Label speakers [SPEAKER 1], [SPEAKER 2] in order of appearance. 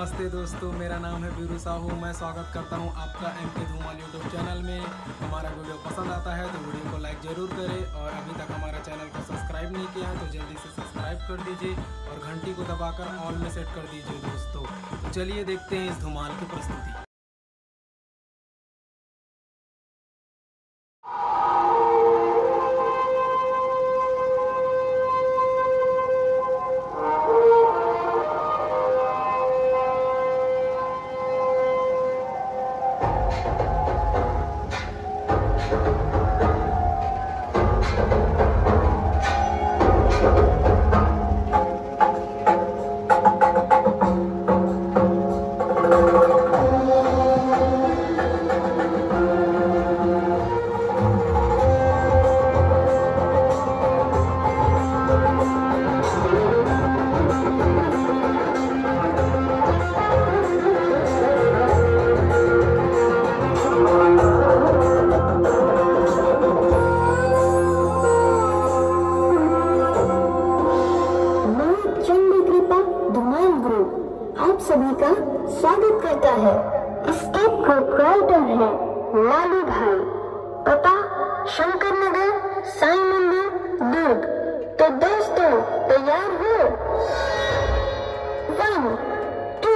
[SPEAKER 1] नमस्ते दोस्तों, मेरा नाम है बीरू साहू। मैं स्वागत करता हूँ आपका एम के धूमाल यूट्यूब चैनल में। हमारा वीडियो पसंद आता है तो वीडियो को लाइक ज़रूर करें और अभी तक हमारा चैनल को सब्सक्राइब नहीं किया है तो जल्दी से सब्सक्राइब कर दीजिए और घंटी को दबाकर ऑल में सेट कर दीजिए दोस्तों। तो चलिए देखते हैं इस धूमाल की प्रस्तुति।
[SPEAKER 2] माँ धुमाल ग्रुप आप सभी का स्वागत करता है। इसके प्रोप्राइटर है लालू भाई। पता शंकर नगर साई मंदिर दुर्ग। तो दोस्तों, तैयार हो? One two